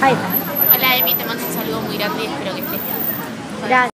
Ahí está. Hola Emi, te mando un saludo muy grande y espero que estés bien. Gracias.